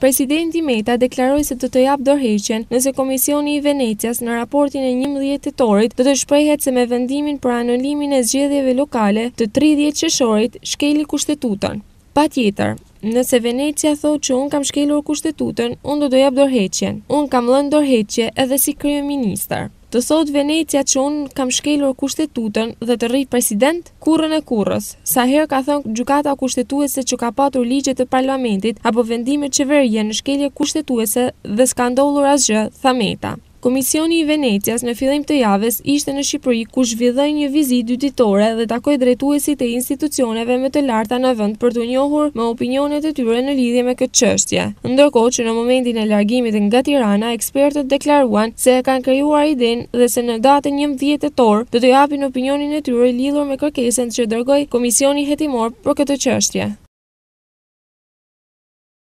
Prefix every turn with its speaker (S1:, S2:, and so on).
S1: Presidenti Meta deklaroi se do të japë dorëheqjen nëse Komisioni i Venecias në raportin e njëmbëdhjetë tetorit do të shprehet se me vendimin për anulimin e zgjedhjeve lokale të tridhjetë qershorit shkeli Kushtetutën. Patjetër, nëse Venecia thotë që unë kam shkelur Kushtetutën, unë do të jap dorëheqjen. Unë kam dhënë dorëheqje edhe si kryeministër. Të thotë Venecia që unë kam shkelur Kushtetutën dhe të rri president? Kurrën e kurrës! Sa herë ka thënë Gjykata Kushtetuese që ka patur ligje të Parlamentit apo vendime qeverie në shkelje kushtetuese dhe s'ka ndodhur asgjë, tha Meta. Komisioni i Venecias në fillim të javës ishte në Shqipëri ku zhvilloi një vizitë dyditore dhe takoi drejtuesit e institucioneve më të larta në vend për t'u njohur me opinionet e tyre në lidhje me këtë çështje. Ndërkohë që në momentin e largimit nga Tirana, Ekspertët deklaruan se e kanë krijuar idenë dhe se në datën njëmbëdhjetë tetor do të japin opinionin e tyre lidhur me kërkesën që dërgoi Komisioni Hetimor për këtë çështje.